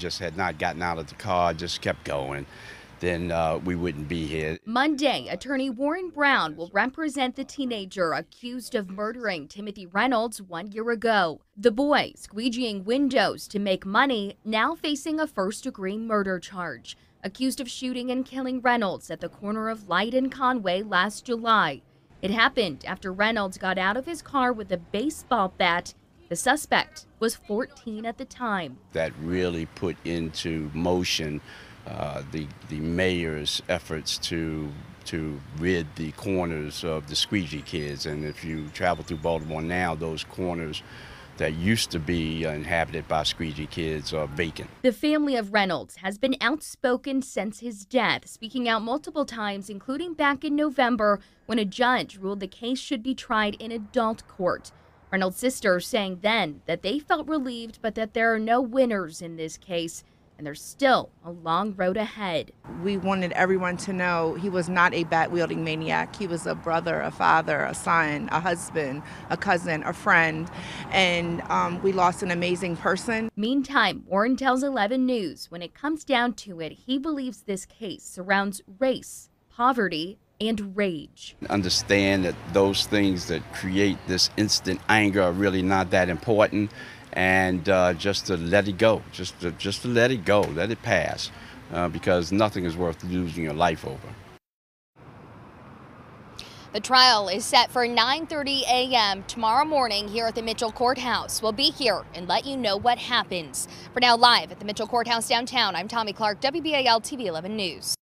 just had not gotten out of the car, just kept going, then uh, we wouldn't be here. Monday, attorney Warren Brown will represent the teenager accused of murdering Timothy Reynolds one year ago. The boy, squeegeeing windows to make money, now facing a first degree murder charge. Accused of shooting and killing Reynolds at the corner of Light and Conway last July. It happened after Reynolds got out of his car with a baseball bat. The suspect was 14 at the time. That really put into motion uh, the the mayor's efforts to to rid the corners of the squeegee kids. And if you travel through Baltimore now, those corners that used to be inhabited by squeegee kids are vacant. The family of Reynolds has been outspoken since his death, speaking out multiple times, including back in November when a judge ruled the case should be tried in adult court. Reynolds' sister saying then that they felt relieved, but that there are no winners in this case and there's still a long road ahead. We wanted everyone to know he was not a bat wielding maniac. He was a brother, a father, a son, a husband, a cousin, a friend, and um, we lost an amazing person. Meantime, Warren tells 11 News when it comes down to it, he believes this case surrounds race, poverty, and rage. Understand that those things that create this instant anger are really not that important and uh, just to let it go, just to, just to let it go, let it pass, uh, because nothing is worth losing your life over. The trial is set for 9:30 a.m. tomorrow morning here at the Mitchell Courthouse. We'll be here and let you know what happens. For now, live at the Mitchell Courthouse downtown, I'm Tommy Clark, WBAL TV 11 News.